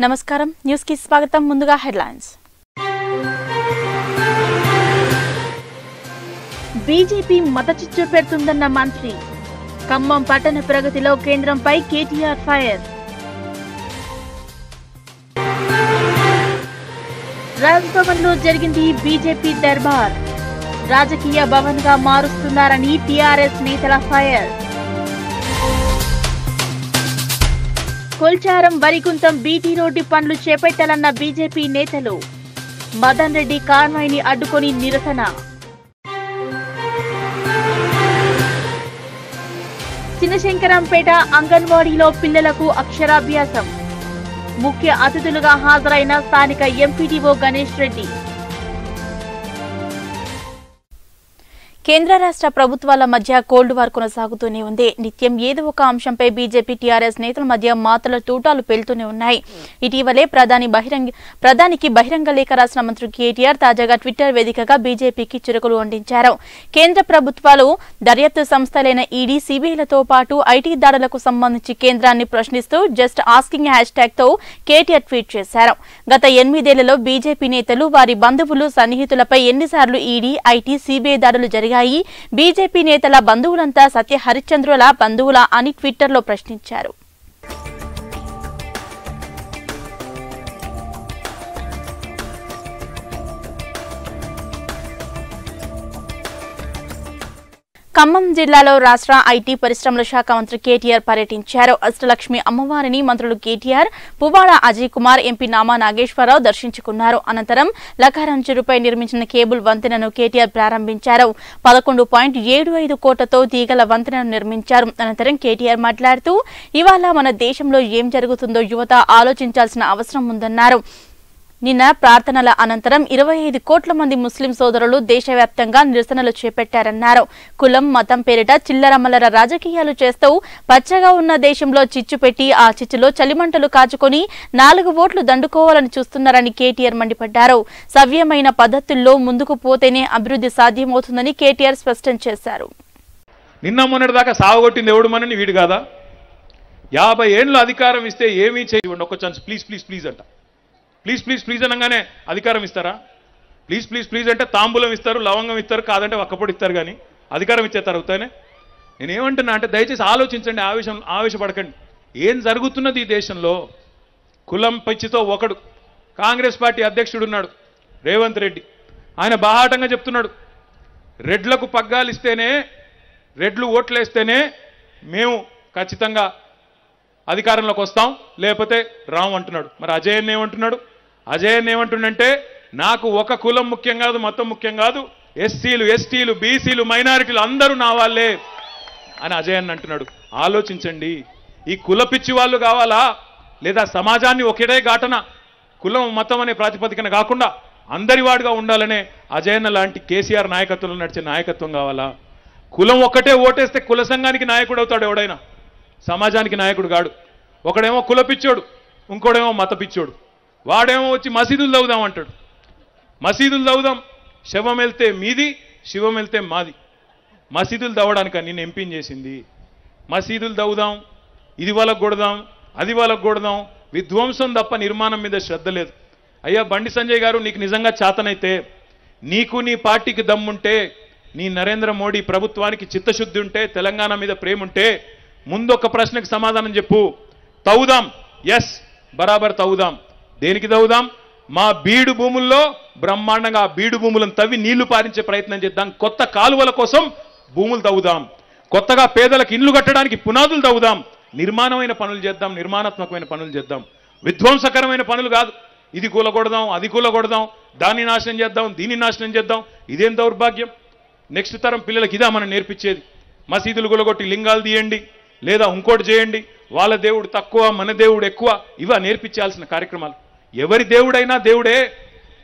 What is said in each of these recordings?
నమస్కారం. న్యూస్కి స్వాగతం. ముందుగా హెడ్లైన్స్. బీజేపీ మతచిచ్చు పెడుతుందన్న మంత్రి. ఖమ్మం పట్టణ ప్రగతిలో కేంద్రంపై కేటీఆర్ ఫైర్. రాజ్భవన్లో జరిగింది బీజేపీ దర్బార్. రాజకీయ భవన్గా మారుస్తున్నారని టీఆర్ఎస్ నేతల fire. Kolcharam Varikuntham BT road పనులు చేపట్టాలన్న బీజేపీ నేతలు. మదన్ రెడ్డి కాన్వాయ్ని అడ్డుకొని నిరసన. చిన్నశంకరంపేట అంగన్వాడీలో పిల్లలకు అక్షరాభ్యాసం. ముఖ్య అతిథులుగా హాజరైన స్థానిక ఎంపీడీఓ గణేష్ రెడ్డి. కేంద్ర రాష్ట్ర ప్రభుత్వాల మధ్య కోల్డ్ వార్ కొనసాగుతూనే ఉంది. నిత్యం ఏదో ఒక అంశంపై బీజేపీ టీఆర్ఎస్ నేతల మధ్య మాతల తూటాలు పేలుతూనే ఉన్నాయి. ఇటీవలే ప్రధాని బహిరంగ ప్రధానికి బహిరంగ లేఖ రాసిన మంత్రి కేటీఆర్ తాజాగా ట్విట్టర్ వేదికగా బీజేపీకి చురుకులు అందించారు. కేంద్ర ప్రభుత్వాలు దర్యాప్తు సంస్థలైన ఈడీ సిబిఐలతో పాటు ఐటీ దాడులకు సంబంధించి కేంద్రాన్ని ప్రశ్నిస్తూ జస్ట్ ఆస్కింగ్ హ్యాష్ ట్యాగ్తో కేటీఆర్ ట్వీట్ చేశారు. గత ఎనిమిదేళ్ళలో బీజేపీ నేతలు వారి బంధువులు సన్నిహితులపై ఎన్నిసార్లు ఈడీ ఐటీ సిబిఐ దాడులు జరిగాయి. బీజేపీ నేతల బంధువులంతా సత్య హరిశ్చంద్రుల బంధువుల అని ట్విట్టర్లో ప్రశ్నించారు. ఖమ్మం జిల్లాలో రాష్ట్ర ఐటీ పరిశ్రమల శాఖ మంత్రి కేటీఆర్ పర్యటించారు. అష్టలక్ష్మి అమ్మవారిని మంత్రులు కేటీఆర్ పువ్వాడ అజయ్ కుమార్ ఎంపీ నామా నాగేశ్వరరావు దర్శించుకున్నారు. అనంతరం లఖారంచురుపై నిర్మించిన కేబుల్ వంతెనను కేటీఆర్ ప్రారంభించారు. పదకొండు పాయింట్ ఏడు ఐదు కోట్లతో తీగల వంతెనను నిర్మించారు. అనంతరం కేటీఆర్ మాట్లాడుతూ ఇవాళ మన దేశంలో ఏం జరుగుతుందో యువత ఆలోచించాల్సిన అవసరం ఉందన్నారు. నిన్న ప్రార్థనల అనంతరం ఇరవై ఐదు కోట్ల మంది ముస్లిం సోదరులు దేశవ్యాప్తంగా నిరసనలు చేపట్టారన్నారు. కులం మతం పేరిట చిల్లరమల్లర రాజకీయాలు చేస్తూ పచ్చగా ఉన్న దేశంలో చిచ్చు పెట్టి ఆ చిచ్చులో చలిమంటలు కాచుకొని నాలుగు ఓట్లు దండుకోవాలని చూస్తున్నారని కేటీఆర్ మండిపడ్డారు. సవ్యమైన పద్ధతుల్లో ముందుకు పోతేనే అభివృద్ధి సాధ్యమవుతుందని కేటీఆర్ స్పష్టం చేశారు. నిన్న మొన్నటిదాకా సావగొట్టింది ఎవడు మనని? వీడు కాదా? యాభై ఏళ్ళు అధికారం ఇస్తే ఏమీ చేయండి ఒక్క ఛాన్స్ ప్లీజ్ ప్లీజ్ ప్లీజ్ అంట. ప్లీజ్ ప్లీజ్ ప్లీజ్ అనగానే అధికారం ఇస్తారా? ప్లీజ్ ప్లీజ్ ప్లీజ్ అంటే తాంబూలం ఇస్తారు లవంగం ఇస్తారు కాదంటే ఒక్కపొడి ఇస్తారు కానీ అధికారం ఇచ్చేస్తారు అవుతానే నేనేమంటున్నా అంటే దయచేసి ఆలోచించండి ఆవేశం ఆవేశపడకండి. ఏం జరుగుతున్నది ఈ దేశంలో? కులం పిచ్చితో ఒకడు కాంగ్రెస్ పార్టీ అధ్యక్షుడు ఉన్నాడు రేవంత్ రెడ్డి. ఆయన బాహాటంగా చెప్తున్నాడు రెడ్లకు పగ్గాలు ఇస్తేనే రెడ్లు ఓట్లేస్తేనే మేము ఖచ్చితంగా అధికారంలోకి వస్తాం. లేకపోతే రామ్ అంటున్నాడు. మరి అజయన్ ఏమంటున్నాడు? అజయన్ ఏమంటుండంటే నాకు ఒక కులం ముఖ్యం కాదు మతం ముఖ్యం కాదు. ఎస్సీలు ఎస్టీలు బీసీలు మైనారిటీలు అందరూ నా వాళ్ళే అని అజయన్ అంటున్నాడు. ఆలోచించండి. ఈ కుల పిచ్చి వాళ్ళు కావాలా? లేదా సమాజాన్ని ఒకటే ఘాటన కులం మతం అనే ప్రాతిపదికన కాకుండా అందరి వాడుగా ఉండాలనే అజయన్న లాంటి కేసీఆర్ నాయకత్వంలో నడిచే నాయకత్వం కావాలా? కులం ఒక్కటే ఓటేస్తే కుల సంఘానికి నాయకుడు అవుతాడు ఎవడైనా. సమాజానికి నాయకుడు కాడు. ఒకడేమో కుల పిచ్చోడు ఇంకోడేమో మత పిచ్చోడు వాడేమో వచ్చి మసీదులు తవ్వుదాం అంటాడు. మసీదులు తవ్వుదాం శవం వెళ్తే మీది శివం వెళ్తే మాది. మసీదులు తవ్వడానికి నేను ఎంపీని చేసింది. మసీదులు తవ్వుదాం ఇది వాళ్ళకు కొడదాం అది వాళ్ళకు కొడదాం. విధ్వంసం తప్ప నిర్మాణం మీద శ్రద్ధ లేదు. అయ్యా బండి సంజయ్ గారు నీకు నిజంగా చేతనైతే నీకు నీ పార్టీకి దమ్ముంటే నీ నరేంద్ర మోడీ ప్రభుత్వానికి చిత్తశుద్ధి ఉంటే తెలంగాణ మీద ప్రేమ ఉంటే ముందు ఒక ప్రశ్నకు సమాధానం చెప్పు. తవ్వుదాం ఎస్ బరాబర్ తవ్వుదాం దేనికి తవ్వుదాం మా బీడు భూముల్లో బ్రహ్మాండంగా ఆ బీడు భూములను తవ్వి నీళ్ళు పారించే ప్రయత్నం చేద్దాం. కొత్త కాలువల కోసం భూములు తవ్వుదాం. కొత్తగా పేదలకు ఇల్లు కట్టడానికి పునాదులు తవ్వుదాం. నిర్మాణమైన పనులు చేద్దాం. నిర్మాణాత్మకమైన పనులు చేద్దాం. విధ్వంసకరమైన పనులు కాదు. ఇది కూలగొడదాం అది కూలగొడదాం. దాన్ని నాశనం చేద్దాం దీన్ని నాశనం చేద్దాం. ఇదేం దౌర్భాగ్యం? నెక్స్ట్ తరం పిల్లలకి ఇదా మనం నేర్పించేది. మసీదులు గులగొట్టి లింగాలు తీయండి. లేదా ఇంకోటి చేయండి. వాళ్ళ దేవుడు తక్కువ మన దేవుడు ఎక్కువ ఇవా నేర్పించాల్సిన కార్యక్రమాలు. ఎవరి దేవుడైనా దేవుడే.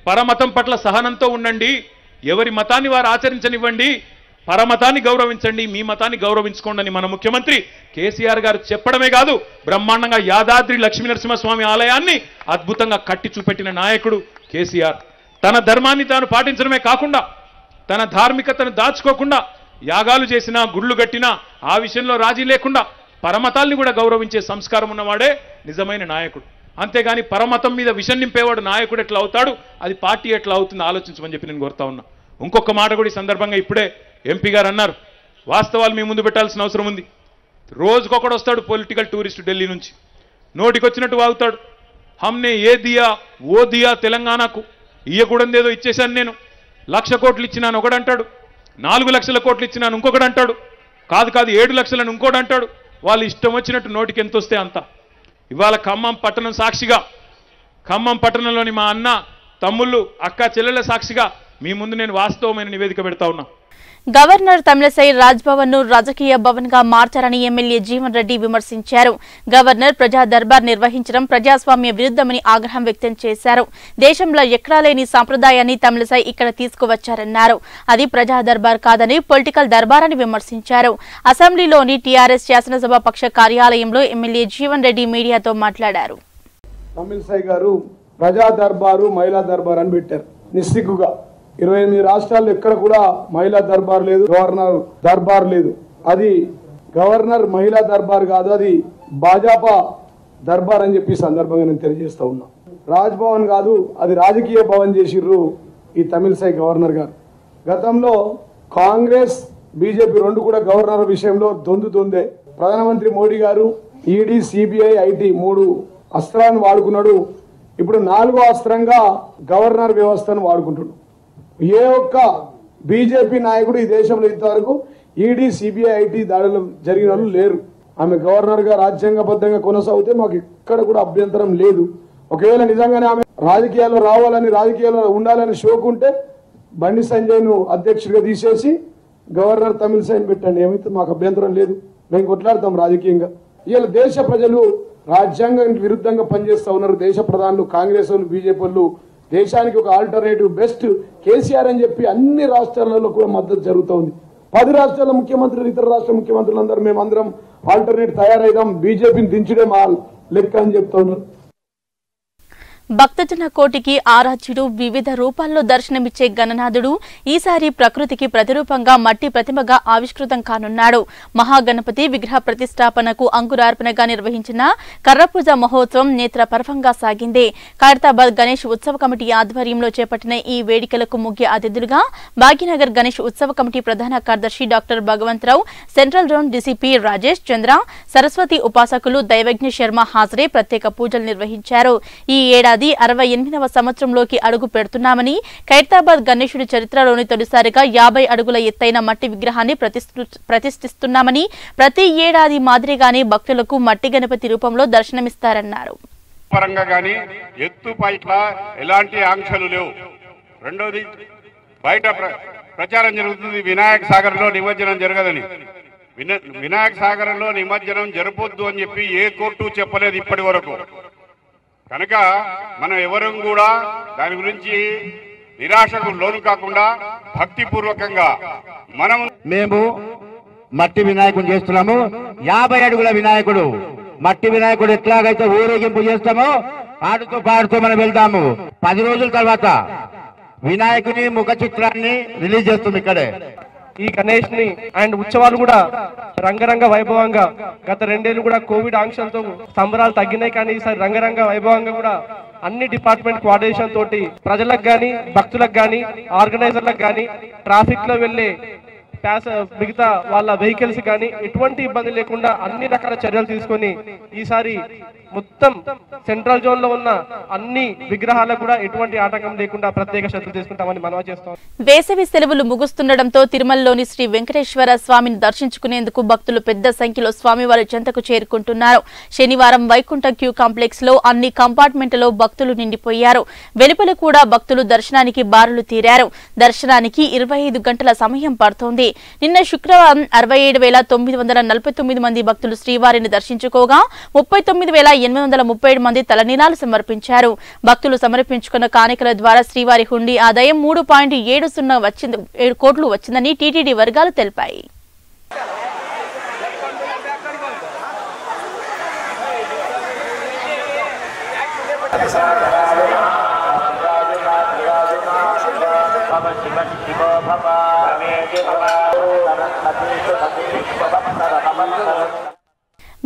పరమతం పట్ల సహనంతో ఉండండి. ఎవరి మతాన్ని వారు ఆచరించనివ్వండి. పరమతాన్ని గౌరవించండి. మీ మతాన్ని గౌరవించుకోండి అని మన ముఖ్యమంత్రి కేసీఆర్ గారు చెప్పడమే కాదు బ్రహ్మాండంగా యాదాద్రి లక్ష్మీనరసింహస్వామి ఆలయాన్ని అద్భుతంగా కట్టి చూపెట్టిన నాయకుడు కేసీఆర్. తన ధర్మాన్ని తాను పాటించడమే కాకుండా తన ధార్మికతను దాచుకోకుండా యాగాలు చేసినా గుళ్ళు కట్టినా ఆ విషయంలో రాజీ లేకుండా పరమతాల్ని కూడా గౌరవించే సంస్కారం ఉన్నవాడే నిజమైన నాయకుడు. అంతేగాని పరమతం మీద విషం నింపేవాడు నాయకుడు ఎట్లా అవుతాడు? అది పార్టీ ఎట్లా అవుతుంది? ఆలోచించమని చెప్పి నేను కోరుతా ఉన్నా. ఇంకొక మాట కూడా ఈ సందర్భంగా ఇప్పుడే ఎంపీ గారు అన్నారు. వాస్తవాలు మీ ముందు పెట్టాల్సిన అవసరం ఉంది. రోజుకొకడు వస్తాడు పొలిటికల్ టూరిస్ట్ ఢిల్లీ నుంచి. నోటికొచ్చినట్టు వాగుతాడు. హమ్నే ఏ దియా ఓ దియా తెలంగాణకు. ఇయ్యకూడదేదో ఇచ్చేశాను నేను. లక్ష కోట్లు ఇచ్చినాను ఒకడంటాడు. నాలుగు లక్షల కోట్లు ఇచ్చినాను ఇంకొకడు అంటాడు. కాదు కాదు ఏడు లక్షలను ఇంకోటి అంటాడు. వాళ్ళు ఇష్టం వచ్చినట్టు నోటికి ఎంత వస్తే అంత. ఇవాళ ఖమ్మం పట్టణం సాక్షిగా ఖమ్మం పట్టణంలోని మా అన్న తమ్ముళ్ళు అక్క చెల్లెల సాక్షిగా మీ ముందు నేను వాస్తవమైన నివేదిక పెడతా ఉన్నా. గవర్నర్ తమిళసై రాజ్ భవన్ను రాజకీయ భవన్గా మార్చారని ఎమ్మెల్యే జీవన్ రెడ్డి విమర్శించారు. గవర్నర్ ప్రజా దర్బార్ నిర్వహించడం ప్రజాస్వామ్య విరుద్ధమని ఆగ్రహం వ్యక్తం చేశారు. దేశంలో ఎక్కడా లేని సాంప్రదాయాన్ని తమిళసై ఇక్కడ తీసుకువచ్చారన్నారు. అది ప్రజా దర్బార్ కాదని పొలిటికల్ దర్బార్ అని విమర్శించారు. అసెంబ్లీలోని టీఆర్ఎస్ శాసనసభ పక్ష కార్యాలయంలో ఎమ్మెల్యే జీవన్ రెడ్డి మీడియాతో మాట్లాడారు. తమిళసై గారు ప్రజా దర్బారు మహిళా దర్బార్ అని పెట్టారు. నిస్సిగ్గుగా. ఇరవై ఎనిమిది రాష్ట్రాల్లో ఎక్కడ కూడా మహిళా దర్బార్ లేదు గవర్నర్ దర్బార్ లేదు. అది గవర్నర్ మహిళా దర్బార్ కాదు అది భాజపా దర్బార్ అని చెప్పి సందర్భంగా నేను తెలియజేస్తా ఉన్నా. రాజ్ భవన్ కాదు అది రాజకీయ భవన్ చేసిర్రు ఈ తమిళసై గవర్నర్ గారు. గతంలో కాంగ్రెస్ బీజేపీ రెండు కూడా గవర్నర్ విషయంలో దొందు దొందే. ప్రధానమంత్రి మోడీ గారు ఈడీ సిబిఐ ఐటీ మూడు అస్త్రాలను వాడుకున్నాడు. ఇప్పుడు నాలుగో అస్త్రంగా గవర్నర్ వ్యవస్థను వాడుకుంటున్నాడు. ఏ ఒక్క బీజేపీ నాయకుడు ఈ దేశంలో ఇంతవరకు ఈడీ సిబిఐ ఐటీ దాడులు జరిగిన వాళ్ళు లేరు. ఆమె గవర్నర్గా రాజ్యాంగబద్ధంగా కొనసాగితే మాకు ఎక్కడ కూడా అభ్యంతరం లేదు. ఒకవేళ నిజంగానే ఆమె రాజకీయాల్లో రావాలని రాజకీయాల్లో ఉండాలని షోకుంటే బండి సంజయ్ను అధ్యక్షుడిగా తీసేసి గవర్నర్ తమిళసైన్ పెట్టండి. ఏమైతే మాకు అభ్యంతరం లేదు. మేము కొట్లాడతాం రాజకీయంగా. ఇవాళ దేశ ప్రజలు రాజ్యాంగానికి విరుద్ధంగా పనిచేస్తా ఉన్నారు. దేశ ప్రధానులు కాంగ్రెస్ వాళ్ళు బీజేపీ వాళ్ళు. దేశానికి ఒక ఆల్టర్నేటివ్ బెస్ట్ కేసీఆర్ అని చెప్పి అన్ని రాష్ట్రాలలో కూడా మద్దతు జరుగుతోంది. పది రాష్ట్రాల ముఖ్యమంత్రులు ఇతర రాష్ట్ర ముఖ్యమంత్రులు అందరూ మేమందరం ఆల్టర్నేట్ తయారైదాం. బీజేపీని దించడే మా లెక్క అని చెప్తా ఉన్నారు భక్తజన కోటికి ఆరాధ్యుడు వివిధ రూపాల్లో దర్శనమిచ్చే గణనాథుడు ఈసారి ప్రకృతికి ప్రతిరూపంగా మట్టి ప్రతిమగా ఆవిష్కృతం కానున్నాడు. మహాగణపతి విగ్రహ ప్రతిష్టాపనకు అంకురార్పణగా నిర్వహించిన కర్రపూజ మహోత్సవం నేత్రపర్వంగా సాగింది. ఖైరతాబాద్ గణేష్ ఉత్సవ కమిటీ ఆధ్వర్యంలో చేపట్టిన ఈ వేడుకలకు ముఖ్య అతిథులుగా భాగ్యనగర్ గణేష్ ఉత్సవ కమిటీ ప్రధాన కార్యదర్శి doctor Bhagavantharao central zone DCP Rajesh Chandra Saraswati ఉపాసకులు దైవజ్ఞ శర్మ హాజరై ప్రత్యేక పూజలు నిర్వహించారు. ఈ ఏడాది ఏడాది అరవై ఎనిమిదవ సంవత్సరంలోకి అడుగు పెడుతున్నామని ఖైరతాబాద్ గణేశుడి చరిత్రలోని తొలిసారిగా యాభై అడుగుల ఎత్తైన మట్టి విగ్రహాన్ని ప్రతిష్ఠిస్తున్నామని ప్రతి ఏడాది మాదిరిగానే భక్తులకు మట్టి గణపతి రూపంలో దర్శనమిస్తారన్నారు. పరంగా కానీ ఎత్తు పైట్ల ఎలాంటి ఆంక్షలు లేవు. రెండోది బయట ప్రచారం జరుగుతుంది వినాయక సాగర్లో నిమజ్జనం జరగదని. విన- వినాయక సాగర్లో నిమజ్జనం జరపొద్దు అని చెప్పి ఏ కోర్టు చెప్పలేదు ఇప్పటి వరకు. కనుక మనం ఎవరం కూడా దాని గురించి నిరాశకు లోను కాకుండా భక్తిపూర్వకంగా మనం మేము మట్టి వినాయకుడు చేస్తున్నాము. యాభై అడుగుల వినాయకుడు. మట్టి వినాయకుడు ఎట్లాగైతే ఊరేగింపు చేస్తామో ఆడుతూ పాడుతూ మనం వెళ్తాము. పది రోజుల తర్వాత వినాయకుని ముఖ చిత్రాన్ని రిలీజ్ చేస్తుంది ఇక్కడే. ఈ గణేష్ని అండ్ ఉత్సవాలు కూడా రంగరంగ వైభవంగా గత రెండేళ్ళు కూడా కోవిడ్ ఆంక్షలతో సంబరాలు తగ్గినాయి కానీ ఈసారి రంగరంగ వైభవంగా కూడా అన్ని డిపార్ట్మెంట్ కోఆర్డినేషన్ తోటి ప్రజలకు గాని భక్తులకు గాని ఆర్గనైజర్లకు గాని ట్రాఫిక్లో వెళ్ళే ప్యాస మిగతా వాళ్ళ వెహికల్స్ కానీ ఎటువంటి ఇబ్బంది లేకుండా అన్ని రకాల చర్యలు తీసుకొని ఈసారి మొత్తం సెంట్రల్ జోన్లో ఉన్న అన్ని విగ్రహాలకు కూడా ఎటువంటి ఆటంకం లేకుండా ప్రత్యేక శ్రద్ధ తీసుకుంటామని మనవి చేస్తాం. వేసవి సెలవులు ముగుస్తుండటంతో తిరుమలలోని శ్రీ వెంకటేశ్వర స్వామిని దర్శించుకునేందుకు భక్తులు పెద్ద సంఖ్యలో స్వామివారి చెంతకు చేరుకుంటున్నారు. శనివారం వైకుంఠ క్యూ కాంప్లెక్స్లో అన్ని కంపార్ట్మెంట్లలో భక్తులు నిండిపోయారు. వెలుపల కూడా భక్తులు దర్శనానికి బారులు తీరారు. దర్శనానికి ఇరవై గంటల సమయం పడుతోంది. నిన్న శుక్రవారం అరవై ఏడు వేల తొమ్మిది వందల నలభై తొమ్మిది మంది భక్తులు శ్రీవారిని దర్శించుకోగా ముప్పై తొమ్మిది వేల ఎనిమిది వందల ముప్పై ఏడు మంది తలనీలాలు సమర్పించారు. భక్తులు సమర్పించుకున్న కాணிకల ద్వారా శ్రీవారి హుండీ ఆదాయం మూడు పాయింట్ ఏడు సున్నా వచ్చింది ఏడు కోట్లు వచ్చిందని టీటీడీ వర్గాలు తెలిపాయి.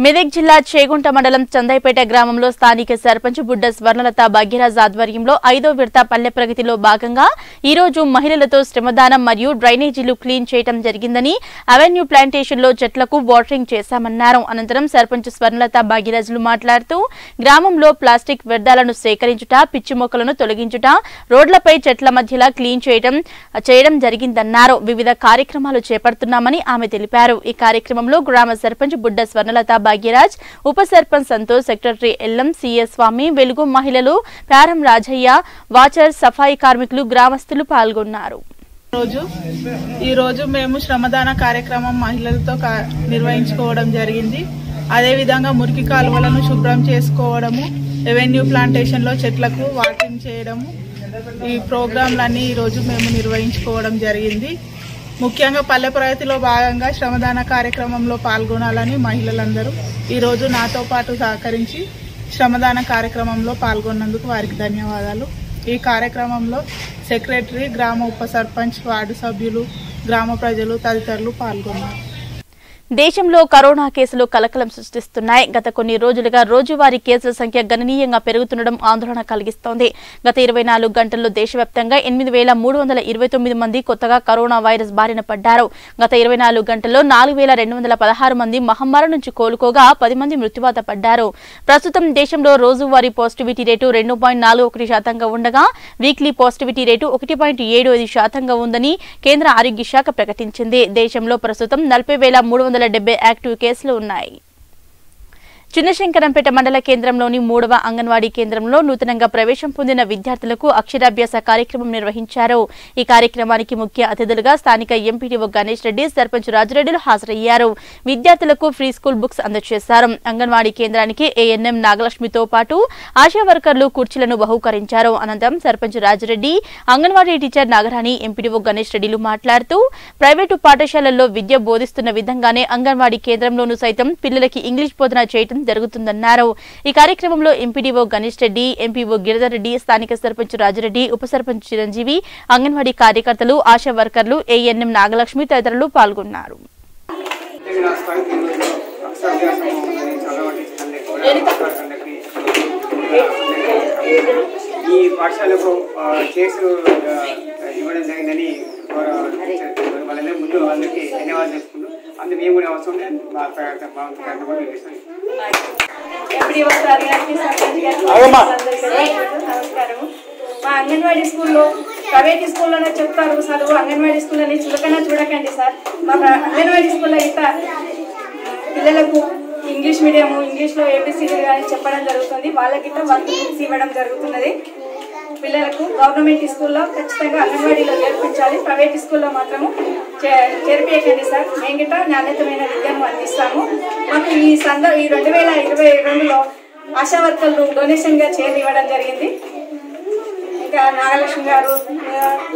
మెదక్ జిల్లా చేగుంట మండలం చందైపేట గ్రామంలో స్థానిక సర్పంచ్ బుడ్డ స్వర్ణలత భాగ్యరాజ్ ఆధ్వర్యంలో ఐదో విడత పల్లె ప్రగతిలో భాగంగా ఈ రోజు మహిళలతో శ్రమదానం మరియు డ్రైనేజీలు క్లీన్ చేయడం జరిగిందని అవెన్యూ ప్లాంటేషన్లో చెట్లకు వాటరింగ్ చేశామన్నారు. అనంతరం సర్పంచ్ స్వర్ణలత భాగ్యరాజులు మాట్లాడుతూ గ్రామంలో ప్లాస్టిక్ వ్యర్థాలను సేకరించుట పిచ్చి మొక్కలను తొలగించుట రోడ్లపై చెట్ల మధ్యలా క్లీన్ చేయడం చేయడం జరిగిందన్నారు. వివిధ కార్యక్రమాలు చేపడుతున్నామని ఆమె తెలిపారు. ఈ కార్యక్రమంలో గ్రామ సర్పంచ్ బుడ్డ స్వర్ణలత భాగ్యరాజ్ ఉప సర్పంచ్ సంతోష్ సెక్రటరీ ఎల్లం సిఎస్ స్వామి వెలుగు మహిళలు ప్యారం రాజయ్య వాచర్ సఫాయి కార్మికులు గ్రామస్తులు పాల్గొన్నారు. రోజు ఈ రోజు మేము శ్రమదాన కార్యక్రమం మహిళలతో నిర్వహించుకోవడం జరిగింది. అదేవిధంగా మురికి కాలువలను శుభ్రం చేసుకోవడము రెవెన్యూ ప్లాంటేషన్లో చెట్లకు వాకింగ్ చేయడము ఈ ప్రోగ్రాంలన్నీ ఈ రోజు మేము నిర్వహించుకోవడం జరిగింది. ముఖ్యంగా పల్లె ప్రగతిలో భాగంగా శ్రమదాన కార్యక్రమంలో పాల్గొనాలని మహిళలందరూ ఈరోజు నాతో పాటు సహకరించి శ్రమదాన కార్యక్రమంలో పాల్గొన్నందుకు వారికి ధన్యవాదాలు. ఈ కార్యక్రమంలో సెక్రటరీ గ్రామ ఉప సర్పంచ్ వార్డు సభ్యులు గ్రామ ప్రజలు తదితరులు పాల్గొన్నారు. దేశంలో కరోనా కేసులు కలకలం సృష్టిస్తున్నాయి. గత కొన్ని రోజులుగా రోజువారీ కేసుల సంఖ్య గణనీయంగా పెరుగుతుండడం ఆందోళన కలిగిస్తోంది. గత ఇరవై నాలుగు గంటల్లో దేశవ్యాప్తంగా ఎనిమిది వేల మూడు వందల ఇరవై తొమ్మిది మంది కొత్తగా కరోనా వైరస్ బారిన పడ్డారు. గత ఇరవై నాలుగు గంటల్లో నాలుగు వేల రెండు వందల పదహారు మంది మహమ్మారి నుంచి కోలుకోగా పది మంది మృత్యువాత పడ్డారు. ప్రస్తుతం దేశంలో రోజువారీ పాజిటివిటీ రేటు రెండు పాయింట్ నాలుగు ఒకటి శాతంగా ఉండగా వీక్లీ పాజిటివిటీ రేటు ఒకటి పాయింట్ ఏడు ఐదు శాతంగా ఉందని కేంద్ర ఆరోగ్య శాఖ ప్రకటించింది. దేశంలో ప్రస్తుతం నలభై వేల మూడు వందల డెబ్బై యాక్టివ్ కేసులు ఉన్నాయి. చిన్నశంకరంపేట మండల కేంద్రంలోని మూడవ అంగన్వాడీ కేంద్రంలో నూతనంగా ప్రవేశం పొందిన విద్యార్థులకు అక్షరాభ్యాస కార్యక్రమం నిర్వహించారు. ఈ కార్యక్రమానికి ముఖ్య అతిథులుగా స్థానిక ఎంపీడీఓ గణేష్ రెడ్డి సర్పంచ్ రాజురెడ్డిలు హాజరయ్యారు. విద్యార్థులకు ఫ్రీ స్కూల్ బుక్స్ అందజేశారు. అంగన్వాడీ కేంద్రానికి ఏఎన్ఎం నాగలక్ష్మితో పాటు ఆశా వర్కర్లు కుర్చీలను బహుకరించారు. అనంతరం సర్పంచ్ రాజురెడ్డి అంగన్వాడీ టీచర్ నాగరాణి ఎంపీడీఓ గణేష్ రెడ్డిలు మాట్లాడుతూ ప్రైవేటు పాఠశాలల్లో విద్య బోధిస్తున్న విధంగానే అంగన్వాడీ కేంద్రంలోనూ సైతం పిల్లలకి ఇంగ్లీష్ బోధన చేయడం జరుగుతుందన్నారు. ఈ కార్యక్రమంలో ఎంపీడీఓ గణేష్ రెడ్డి ఎంపీఓ గిరిధర్ రెడ్డి స్థానిక సర్పంచ్ రాజరెడ్డి ఉప సర్పంచ్ చిరంజీవి అంగన్వాడీ కార్యకర్తలు ఆశా వర్కర్లు ఏఎన్ఎం నాగలక్ష్మి తదితరులు పాల్గొన్నారు. ఈ పాఠశాలకు కేసు ఇవ్వడం జరిగిందని వాళ్ళందరూ ముందు వాళ్ళకి ధన్యవాదాలు చెప్పుకుంటూ అందుకు మేము కూడా అవసరం లేదు. మా సార్ నమస్కారం మా అంగన్వాడీ స్కూల్లో ప్రైవేట్ స్కూల్లోనే చెప్తారు చదువు అంగన్వాడీ స్కూల్లోని చులకన చూడకండి సార్. మా అంగన్వాడీ స్కూల్లో ఇట్లా పిల్లలకు ఇంగ్లీష్ మీడియం ఇంగ్లీష్లో ఏబిసిడి కానీ చెప్పడం జరుగుతుంది. వాళ్ళకి వర్క్ బుక్స్ ఇవ్వడం జరుగుతున్నది. పిల్లలకు గవర్నమెంట్ స్కూల్లో ఖచ్చితంగా అంగన్వాడీలో చేర్పించాలి. ప్రైవేట్ స్కూల్లో మాత్రము చే- సార్. మేము గిట్ట నాణ్యతమైన విద్యను అందిస్తాము. మాకు ఈ సంద ఈ రెండు వేల ఇరవై రెండులో ఆశా వర్కర్లు డొనేషన్గా చైర్ ఇవ్వడం జరిగింది. ఇంకా నాగలక్ష్మి గారు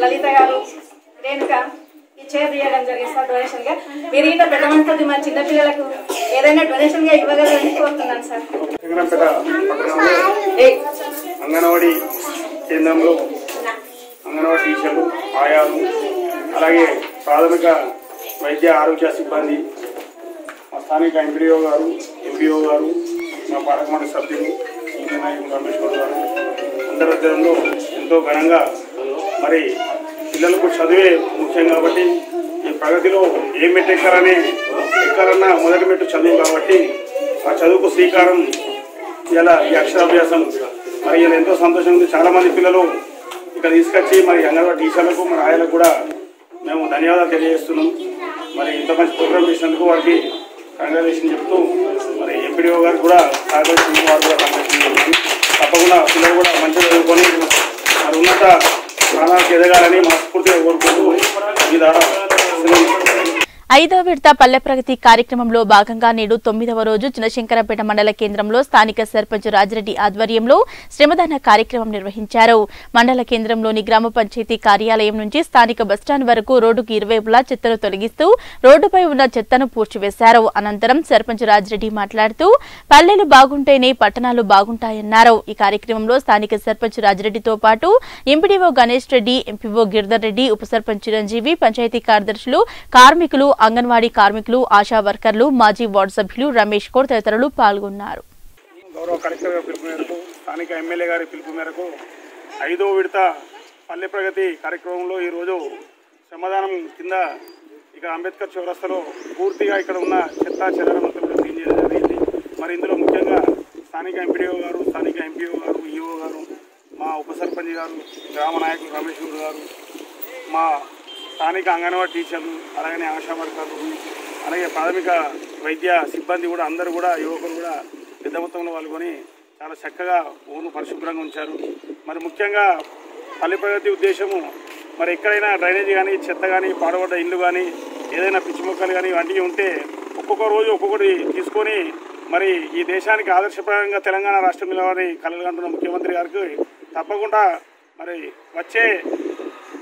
లలిత గారు రేణుక ఈ చేర్ ఇవ్వడం జరిగింది సార్ డొనేషన్గా. మీరు ఇట్లా పెట్టమంటుంది మా చిన్నపిల్లలకు ఏదైనా డొనేషన్గా ఇవ్వగలరని కోరుతున్నాను సార్. అంగన్వాడీ కేంద్రంలో అంగన్వాడీ టీచర్లు ఆయాలు అలాగే ప్రాథమిక వైద్య ఆరోగ్య సిబ్బంది మా స్థానిక ఎంపీడీఓ గారు ఎంపీఓ గారు మా పాఠకమండలి సభ్యులు సీనియర్ నాయకులు రమేశ్వర్ గారు అందరి ఎంతో ఘనంగా మరి పిల్లలకు చదివే ముఖ్యం కాబట్టి ఈ ప్రగతిలో ఏ మెట్టు ఎక్కాలని ఎక్కాలన్నా మొదటి మెట్టు చదువు కాబట్టి ఆ చదువుకు శ్రీకారం ఇలా ఈ అక్షరాభ్యాసం. మరి ఈయన ఎంతో సంతోషంగా ఉంది. చాలా మంది పిల్లలు ఇక్కడ తీసుకొచ్చి మరి అంగన్వాడీ టీచర్లకు మరి ఆయనకు కూడా మేము ధన్యవాదాలు తెలియజేస్తున్నాం. మరి ఇంత మంచి ప్రోగ్రామ్ చేసినందుకు వారికి కంగ్రాచులేషన్ చెప్తూ మరి ఎంపీడీఓ గారు కూడా కార్యదర్శి వారు కూడా కంగ్రాచులేషన్ తప్పకుండా పిల్లలు కూడా మంచిగా చదువుకొని మరి ఉన్నత స్థానాలకు ఎదగాలని మనస్ఫూర్తిగా కోరుకుంటూ ఈ ద్వారా ఐదో విడత పల్లె ప్రగతి కార్యక్రమంలో భాగంగా నేడు తొమ్మిదవ రోజు చిన్నశంకరపేట మండల కేంద్రంలో స్థానిక సర్పంచ్ రాజిరెడ్డి ఆధ్వర్యంలో శ్రమదాన కార్యక్రమం నిర్వహించారు. మండల కేంద్రంలోని గ్రామ పంచాయతీ కార్యాలయం నుంచి స్థానిక బస్టాండ్ వరకు రోడ్డుకు ఇరువైపులా చెత్తను తొలగిస్తూ రోడ్డుపై ఉన్న చెత్తను పూడ్చివేశారు. అనంతరం సర్పంచ్ రాజిరెడ్డి మాట్లాడుతూ పల్లెలు బాగుంటేనే పట్టణాలు బాగుంటాయన్నారు. ఈ కార్యక్రమంలో స్థానిక సర్పంచ్ రాజిరెడ్డితో పాటు ఎంపీడీఓ గణేష్ రెడ్డి ఎంపీఓ గిరిధర్ రెడ్డి ఉప సర్పంచ్ చిరంజీవి పంచాయతీ కార్యదర్శులు కార్మికులు అంగన్వాడీ కార్మికులు ఆశా వర్కర్లు మాజీ వార్డు సభ్యులు రమేష్ కోర్ తదితరులు పాల్గొన్నారు. గౌరవ కలెక్టర్ గారి పిలుపు మేరకు స్థానిక ఎమ్మెల్యే గారి పిలుపు మేరకు ఐదో విడత పల్లె ప్రగతి కార్యక్రమంలో ఈరోజు శ్రమదానం కింద ఇక అంబేద్కర్ చౌరస్తలో పూర్తిగా ఇక్కడ ఉన్న చెత్త చెదారం అంతా కూడా క్లీన్ చేయడం జరిగింది. మరి ఇందులో ముఖ్యంగా స్థానిక ఎంపీడీఓ గారు స్థానిక ఎంపీఓ గారు ఈఓ గారు మా ఉప సర్పంచ్ గారు గ్రామ నాయకులు రమేష్ గారు మా స్థానిక అంగన్వాడీ టీచర్లు అలాగనే ఆశా వర్కర్లు అలాగే ప్రాథమిక వైద్య సిబ్బంది కూడా అందరూ కూడా యువకులు కూడా పెద్ద మొత్తంలో పాల్గొని చాలా చక్కగా ఊరు పరిశుభ్రంగా ఉంచారు. మరి ముఖ్యంగా పల్లె ప్రగతి ఉద్దేశము మరి ఎక్కడైనా డ్రైనేజ్ కానీ చెత్త కానీ పాడబడ్డ ఇల్లు కానీ ఏదైనా పిచ్చి మొక్కలు కానీ ఇవన్నీ ఉంటే ఒక్కొక్క రోజు ఒక్కొక్కటి తీసుకొని మరి ఈ దేశానికి ఆదర్శప్రాయంగా తెలంగాణ రాష్ట్రం నిలవని కలలుగంటున్న ముఖ్యమంత్రి గారికి తప్పకుండా మరి వచ్చే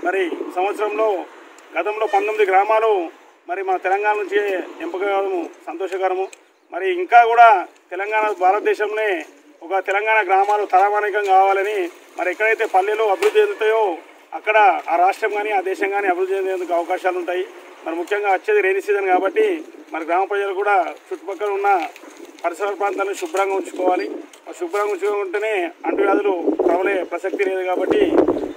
మరి సంవత్సరంలో గతంలో పంతొమ్మిది గ్రామాలు మరి మన తెలంగాణ నుంచి ఎంపిక కావడము సంతోషకరము. మరి ఇంకా కూడా తెలంగాణ భారతదేశంలో ఒక తెలంగాణ గ్రామాలు తలమానికం కావాలని మరి ఎక్కడైతే పల్లెలు అభివృద్ధి చెందుతాయో అక్కడ ఆ రాష్ట్రం కానీ ఆ దేశం కానీ అభివృద్ధి చెందేందుకు అవకాశాలు ఉంటాయి. మరి ముఖ్యంగా వచ్చేది రైనీ సీజన్ కాబట్టి మరి గ్రామ ప్రజలు కూడా చుట్టుపక్కల ఉన్న పరిసర ప్రాంతాలను శుభ్రంగా ఉంచుకోవాలి. శుభ్రంగా ఉంచుకుంటేనే అంటువ్యాధులు ప్రబలే ప్రసక్తి లేదు కాబట్టి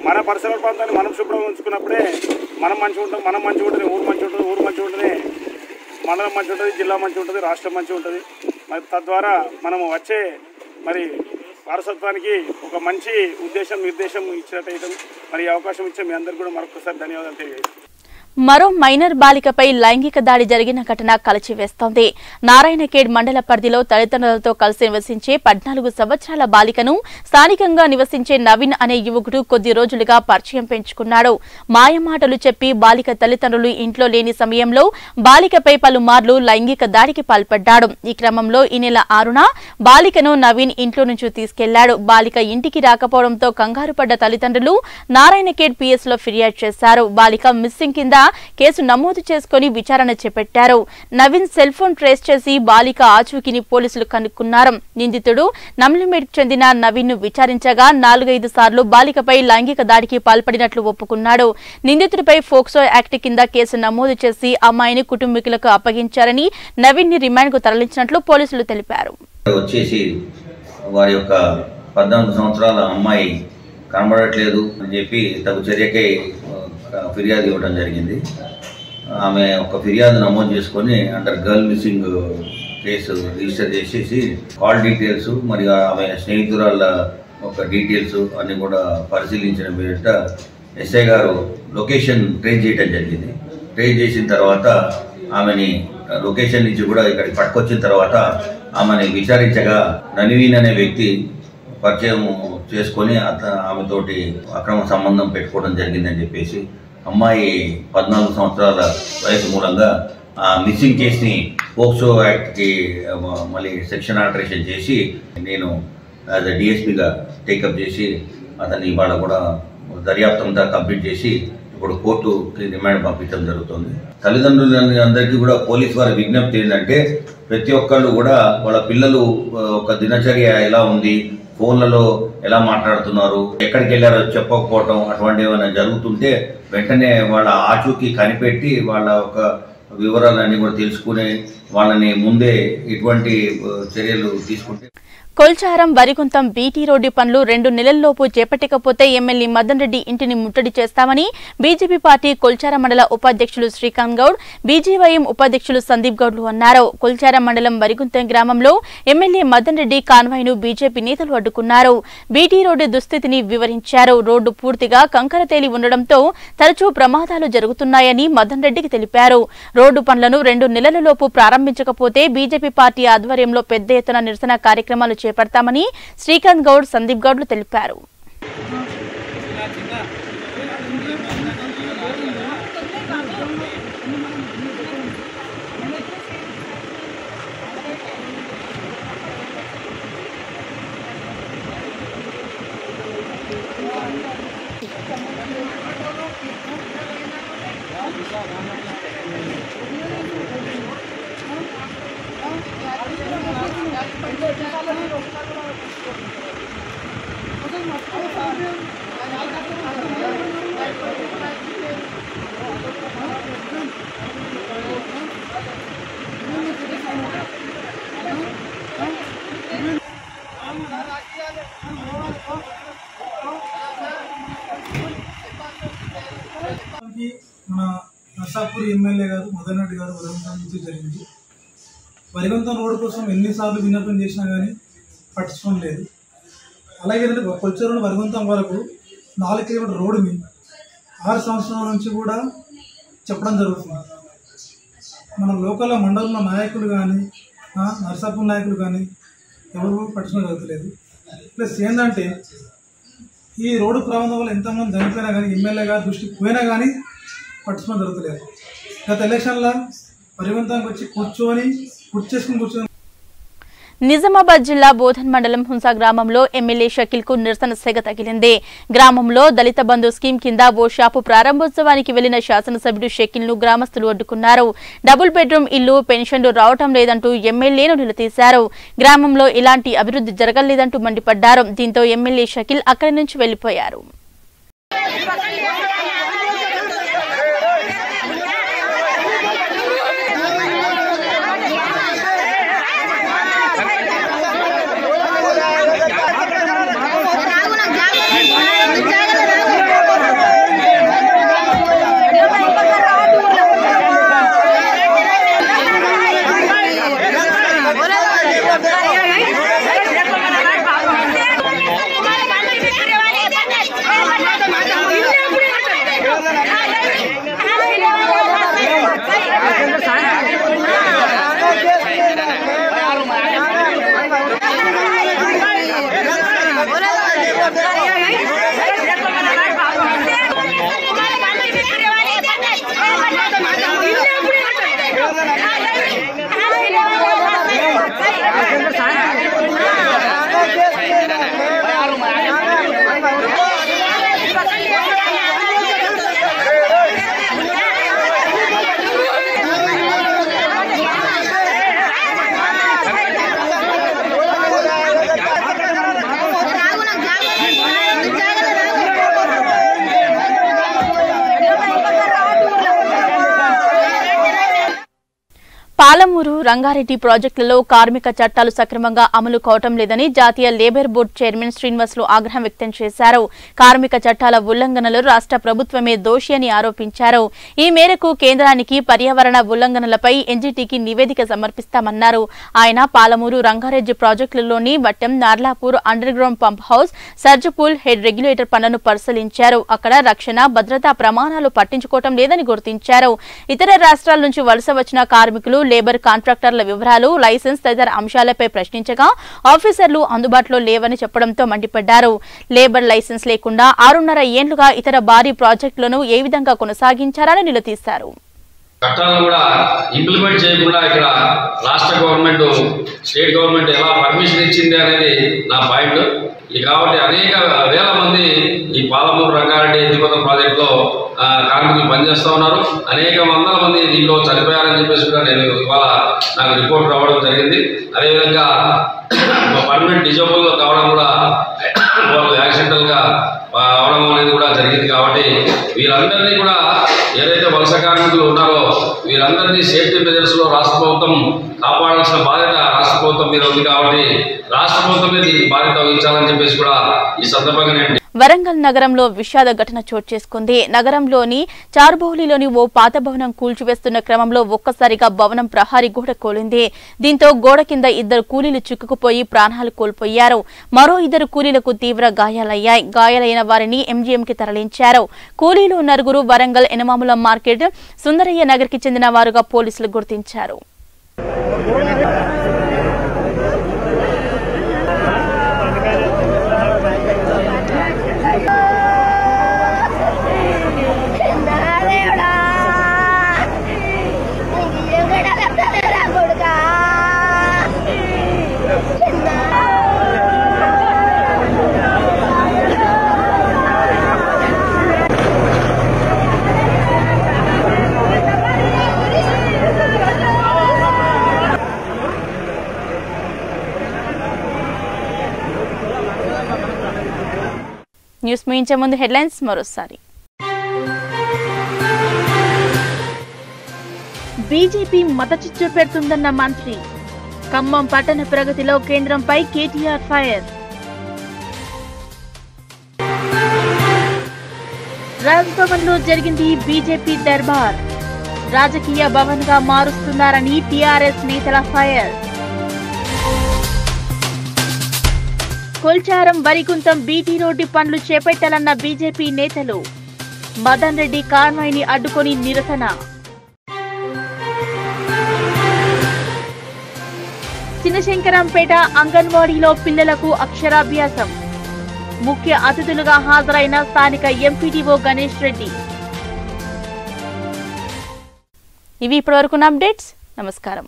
మన పరిసర ప్రాంతాన్ని మనం శుభ్రంగా ఉంచుకున్నప్పుడే మనం మంచిగా ఉంటాం మనం మంచిగా ఉంటుంది ఊరు మంచిగా ఉంటుంది ఊరు మంచిగా ఉంటేనే మండలం మంచి ఉంటుంది జిల్లా మంచిగా ఉంటుంది రాష్ట్రం మంచిగా ఉంటుంది. మరి తద్వారా మనము వచ్చే మరి వారసత్వానికి ఒక మంచి ఉద్దేశం నిర్దేశం ఇచ్చినట్టయితే మరి అవకాశం ఇచ్చే మీ అందరికీ కూడా మరొకసారి ధన్యవాదాలు తెలియజేస్తాను మరో మైనర్ బాలికపై లైంగిక దాడి జరిగిన ఘటన కలిచివేస్తోంది. నారాయణఖేడ్ మండల పరిధిలో తల్లిదండ్రులతో కలిసి నివసించే పద్నాలుగు సంవత్సరాల బాలికను స్థానికంగా నివసించే నవీన్ అనే యువకుడు కొద్ది రోజులుగా పరిచయం పెంచుకున్నాడు. మాయమాటలు చెప్పి బాలిక తల్లిదండ్రులు ఇంట్లో లేని సమయంలో బాలికపై పలుమార్లు లైంగిక దాడికి పాల్పడ్డాడు. ఈ క్రమంలో ఈ నెల ఆరున బాలికను నవీన్ ఇంట్లో నుంచి తీసుకెళ్ళాడు. బాలిక ఇంటికి రాకపోవడంతో కంగారు పడ్డ తల్లిదండ్రులు నారాయణఖేడ్ పిఎస్లో ఫిర్యాదు చేశారు. బాలిక మిస్సింగ్ కింద కేసు నమోదు చేసుకుని విచారణ చేపట్టారు. నవీన్ సెల్ ఫోన్ ట్రేస్ చేసి బాలిక ఆచూకీని పోలీసులు కనుక్కున్నారు. నిందితుడు నమ్లిమేడ్కు చెందిన నవీన్ను విచారించగా నాలుగైదు సార్లు బాలికపై లైంగిక దాడికి పాల్పడినట్లు ఒప్పుకున్నాడు. నిందితుడిపై ఫోక్సో యాక్ట్ కింద కేసు నమోదు చేసి అమ్మాయిని కుటుంబీకులకు అప్పగించారని నవీన్ని రిమాండ్కు తరలించినట్లు పోలీసులు తెలిపారు. వచ్చేసి వారి యొక్క పద్నాలుగు సంవత్సరాల అమ్మాయి కనబడట్లేదు అని చెప్పి తగు చర్యకై ఫిర్యాదు ఇవ్వడం జరిగింది. ఆమె ఒక ఫిర్యాదు నమోదు చేసుకొని under girl missing case register చేసేసి కాల్ డీటెయిల్స్ మరియు ఆమె స్నేహితురాళ్ళ ఒక డీటెయిల్స్ అన్నీ కూడా పరిశీలించిన మీదట ఎస్ఐ గారు లొకేషన్ ట్రేస్ చేయడం జరిగింది. ట్రేస్ చేసిన తర్వాత ఆమెని లొకేషన్ నుంచి కూడా ఇక్కడికి పట్టుకొచ్చిన తర్వాత ఆమెని విచారించగా ననివీన్ అనే వ్యక్తి పరిచయం చేసుకొని అత ఆమెతోటి అక్రమ సంబంధం పెట్టుకోవడం జరిగిందని చెప్పేసి అమ్మాయి పద్నాలుగు సంవత్సరాల వయసు మూలంగా ఆ మిస్సింగ్ కేసుని పోక్సో యాక్ట్కి మళ్ళీ సెక్షన్ ఆల్టరేషన్ చేసి నేను యాజ్ అ డిఎస్పీగా టేకప్ చేసి అతన్ని ఇవాళ కూడా దర్యాప్తు అంతా కంప్లీట్ చేసి ఇప్పుడు కోర్టుకి రిమాండ్ పంపించడం జరుగుతుంది. తల్లిదండ్రులు అందరికీ కూడా పోలీస్ వారి విజ్ఞప్తి ఏంటంటే ప్రతి ఒక్కళ్ళు కూడా వాళ్ళ పిల్లలు ఒక దినచర్య ఎలా ఉంది ఫోన్లలో ఎలా మాట్లాడుతున్నారు ఎక్కడికి వెళ్ళారో చెప్పకపోవటం అటువంటివి ఏమైనా జరుగుతుంటే వెంటనే వాళ్ళ ఆచూకీ కనిపెట్టి వాళ్ళ ఒక వివరాలన్నీ కూడా తెలుసుకుని వాళ్ళని ముందే ఇటువంటి చర్యలు తీసుకుంటే కొల్చారం వరిగుంతం బీటీ రోడ్డు పనులు రెండు నెలల్లోపు చేపట్టకపోతే ఎమ్మెల్యే మదన్ రెడ్డి ఇంటిని ముట్టడి చేస్తామని బీజేపీ పార్టీ కొల్చారం మండల ఉపాధ్యక్షులు శ్రీకాంత్ గౌడ్ బీజేవైఎం ఉపాధ్యక్షులు సందీప్ గౌడ్లు అన్నారు. కొల్చారం మండలం వరిగుంతం గ్రామంలో ఎమ్మెల్యే మదన్ రెడ్డి కాన్వాయ్ను బీజేపీ నేతలు అడ్డుకున్నారు. బీటీ రోడ్డు దుస్థితిని వివరించారు. రోడ్డు పూర్తిగా కంకర తేలి ఉండడంతో తరచూ ప్రమాదాలు జరుగుతున్నాయని మదన్ రెడ్డికి తెలిపారు. రోడ్డు పనులను రెండు నెలలలోపు ప్రారంభించకపోతే బీజేపీ పార్టీ ఆధ్వర్యంలో పెద్ద ఎత్తున నిరసన కార్యక్రమాలు చేపడతామని శ్రీకాంత్ గౌడ్ సందీప్ గౌడ్లు తెలిపారు. నర్సాపూర్ ఎమ్మెల్యే గారు మదన్ రెడ్డి గారు వరంగల్ నుంచి జరిగింది. వరిగొంతం రోడ్డు కోసం ఎన్నిసార్లు విన్నపం చేసినా కానీ పట్టించుకోవడం లేదు. అలాగే కొల్చూరు వరిగంతం వరకు నాలుగు కిలోమీటర్ రోడ్డుని ఆరు సంవత్సరాల నుంచి కూడా చెప్పడం జరుగుతుంది. మన లోకల్ మండలంలో నాయకులు కానీ నర్సాపూర్ నాయకులు కానీ ఎవరు పట్టించుకోవడం జరుగుతలేదు ప్లస్ ఏంటంటే ఈ రోడ్డు ప్రమాదం వల్ల ఎంతమంది చనిపోయినా కానీ ఎమ్మెల్యే గారు దృష్టికి పోయినా కానీ పట్టించుకోవడం జరుగుతలేదు. గత ఎలక్షన్లో పరిమితానికి వచ్చి కూర్చొని కూర్చేసుకుని కూర్చొని నిజామాబాద్ జిల్లా బోధన్ మండలం హుంసా గ్రామంలో ఎమ్మెల్యే షకిల్కు నిరసన సెగ తగిలింది. గ్రామంలో దళిత బంధు స్కీమ్ కింద ఓ షాపు ప్రారంభోత్సవానికి వెళ్ళిన శాసనసభ్యుడు షకిల్ను గ్రామస్తులు అడ్డుకున్నారు. డబుల్ బెడ్రూమ్ ఇల్లు పెన్షన్లు రావటం లేదంటూ ఎమ్మెల్యేను నిలదీశారు. గ్రామంలో ఇలాంటి అభివృద్ధి జరగలేదంటూ మండిపడ్డారు. దీంతో ఎమ్మెల్యే షకిల్ అక్కడి నుంచి వెళ్ళిపోయారు పాలమూరు రంగారెడ్డి ప్రాజెక్టులలో కార్మిక చట్టాలు సక్రమంగా అమలు కావటం లేదని జాతీయ లేబర్ బోర్డు చైర్మన్ శ్రీనివాసులు ఆగ్రహం వ్యక్తం చేశారు. కార్మిక చట్టాల ఉల్లంఘనలు రాష్ట్ర ప్రభుత్వమే దోషి అని ఆరోపించారు. ఈ మేరకు కేంద్రానికి పర్యావరణ ఉల్లంఘనలపై ఎన్జీటీకి నివేదిక సమర్పిస్తామన్నారు. ఆయన Palamuru Rangareddy ప్రాజెక్టులలోని Vattem Narlapur underground pump house surge pool head regulator పనులను పరిశీలించారు. అక్కడ రక్షణ భద్రతా ప్రమాణాలు పట్టించుకోవటం లేదని గుర్తించారు. ఇతర రాష్ట్రాల నుంచి వలస వచ్చిన కార్మికులు లేబర్ కాంట్రాక్టర్ల వివరాలు లైసెన్స్ తదితర అంశాలపై ప్రశ్నించగా ఆఫీసర్లు అందుబాటులో లేవని చెప్పడంతో మండిపడ్డారు. లేబర్ లైసెన్స్ లేకుండా ఆరున్నర ఏండ్లుగా ఇతర భారీ ప్రాజెక్టులను ఏ విధంగా కొనసాగించారని నిలదీశారు. చట్టాలను కూడా ఇంప్లిమెంట్ చేయకుండా ఇక్కడ రాష్ట్ర గవర్నమెంట్ స్టేట్ గవర్నమెంట్ ఎలా పర్మిషన్ ఇచ్చింది అనేది నా పాయింట్ ఇది కాబట్టి అనేక వేల మంది ఈ పాలమూరు రంగారెడ్డి ఎత్తిపోత ప్రాజెక్టులో కార్మికులు పనిచేస్తూ ఉన్నారు. అనేక వందల మంది దీంట్లో చనిపోయారని చెప్పేసి కూడా నేను ఇవాళ నాకు రిపోర్ట్ రావడం జరిగింది. అదేవిధంగా పర్మనెంట్ డిజబుల్ కావడం కూడా వాళ్ళు యాక్సిడెంటల్గా అవడం అనేది కూడా జరిగింది కాబట్టి వీరందరినీ కూడా ఏదైతే వలస కార్మికులు ఉన్నారో వీరందరినీ సేఫ్టీ మెజర్స్లో రాష్ట్ర ప్రభుత్వం కాపాడాల్సిన బాధ్యత రాష్ట్ర ప్రభుత్వం మీద ఉంది కాబట్టి రాష్ట్ర ప్రభుత్వం మీద బాధ్యత వహించాలని చెప్పేసి కూడా ఈ సందర్భంగా నేను వరంగల్ నగరంలో విషాద ఘటన చోటు చేసుకుంది. నగరంలోని చార్బౌలిలోని ఓ పాత భవనం కూల్చివేస్తున్న క్రమంలో ఒక్కసారిగా భవనం ప్రహారీ గోడ కూలింది. దీంతో గోడ కింద ఇద్దరు కూలీలు చిక్కుకుపోయి ప్రాణాలు కోల్పోయారు. మరో ఇద్దరు కూలీలకు తీవ్ర గాయాలయ్యాయి. గాయాలైన వారిని ఎంజీఎంకి తరలించారు. కూలీలు నలుగురు వరంగల్ ఎనమాముల మార్కెట్ సుందరయ్య నగర్కి చెందిన వారుగా పోలీసులు గుర్తించారు. ముగించే ముందు హెడ్లైన్స్ మరోసారి. బీజేపీ మతచిచ్చు పెడుతుందన్న మంత్రి. ఖమ్మం పట్టణ ప్రగతిలో కేంద్రంపై కేటీఆర్ ఫైర్. రాజ్భవన్లో జరిగింది బీజేపీ దర్బార్. రాజకీయ భవన్గా మారుస్తున్నారని టీఆర్ఎస్ నేతల fire. Kolcharam Varigunatham BT road పనులు చేపట్టాలన్న బీజేపీ నేతలు. మదన్ రెడ్డి కాన్వాయ్ని అడ్డుకొని నిరసన. చిన్నశంకరంపేట అంగన్వాడీలో పిల్లలకు అక్షరాభ్యాసం. ముఖ్య అతిథులుగా హాజరైన స్థానిక ఎంపీడీఓ గణేష్ రెడ్డి. ఇవి ఇప్పటివరకు అప్డేట్స్. నమస్కారం.